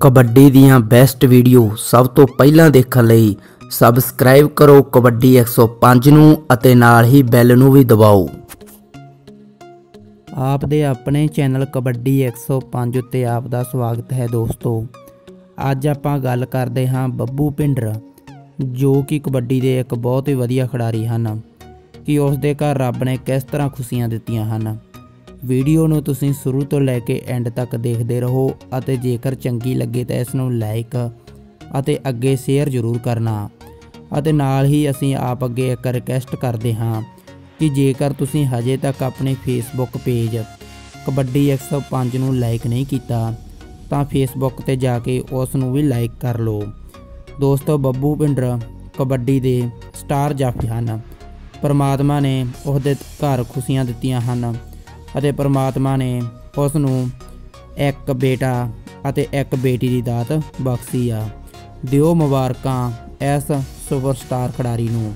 ਕਬੱਡੀ ਦੀਆਂ best video ਸਭ ਤੋਂ ਪਹਿਲਾਂ ਦੇਖਣ ਲਈ ਸਬਸਕ੍ਰਾਈਬ ਕਰੋ ਕਬੱਡੀ 105 ਨੂੰ ਅਤੇ ਨਾਲ ਹੀ ਬੈਲ ਨੂੰ ਵੀ ਦਬਾਓ। ਆਪ ਦੇ ਆਪਣੇ ਚੈਨਲ ਕਬੱਡੀ 105 ਉੱਤੇ ਆਪ ਦਾ ਸਵਾਗਤ ਹੈ ਦੋਸਤੋ। ਅੱਜ ਆਪਾਂ ਗੱਲ ਕਰਦੇ ਹਾਂ ਬੱਬੂ ਪਿੰਡਰ ਜੋ ਕਿ ਕਬੱਡੀ ਦੇ ਇੱਕ ਬਹੁਤ ਹੀ ਵਧੀਆ ਖਿਡਾਰੀ ਹਨ, ਕਿ ਉਸ ਦੇ ਘਰ ਰੱਬ ਨੇ ਕਿਸ ਤਰ੍ਹਾਂ ਖੁਸ਼ੀਆਂ ਦਿੱਤੀਆਂ ਹਨ। ਵੀਡੀਓ ਨੂੰ ਤੁਸੀਂ ਸ਼ੁਰੂ ਤੋਂ ਲੈ ਕੇ ਐਂਡ ਤੱਕ ਦੇਖਦੇ ਰਹੋ ਅਤੇ ਜੇਕਰ ਚੰਗੀ ਲੱਗੇ ਤਾਂ ਇਸ ਨੂੰ ਲਾਈਕ ਅਤੇ ਅੱਗੇ ਸ਼ੇਅਰ ਜ਼ਰੂਰ ਕਰਨਾ। ਅਤੇ ਨਾਲ ਹੀ ਅਸੀਂ ਆਪ ਅੱਗੇ ਇੱਕ ਰਿਕਵੈਸਟ ਕਰਦੇ ਹਾਂ ਕਿ ਜੇਕਰ ਤੁਸੀਂ ਹਜੇ ਤੱਕ ਆਪਣੇ ਫੇਸਬੁੱਕ ਪੇਜ ਕਬੱਡੀ 105 ਨੂੰ ਲਾਈਕ ਨਹੀਂ ਕੀਤਾ, ਤਾਂ ਫੇਸਬੁੱਕ ਤੇ ਜਾ ਕੇ ਉਸ ਨੂੰ ਵੀ ਲਾਈਕ ਕਰ ਲਓ। ਦੋਸਤੋ, ਬੱਬੂ ਪਿੰਡਰ ਕਬੱਡੀ ਦੇ ਸਟਾਰ ਜਾਫੀ ਹਨ। ਪਰਮਾਤਮਾ ਨੇ ਉਸ ਘਰ ਖੁਸ਼ੀਆਂ ਦਿੱਤੀਆਂ ਹਨ। ਅਤੇ ਪਰਮਾਤਮਾ ਨੇ ਉਸ ਨੂੰ ਇੱਕ ਬੇਟਾ ਅਤੇ ਇੱਕ ਬੇਟੀ ਦੀ ਦਾਤ ਬਖਸ਼ੀ ਆ। ਦਿਓ ਮੁਬਾਰਕਾਂ ਇਸ ਸੁਪਰਸਟਾਰ ਖਿਡਾਰੀ ਨੂੰ।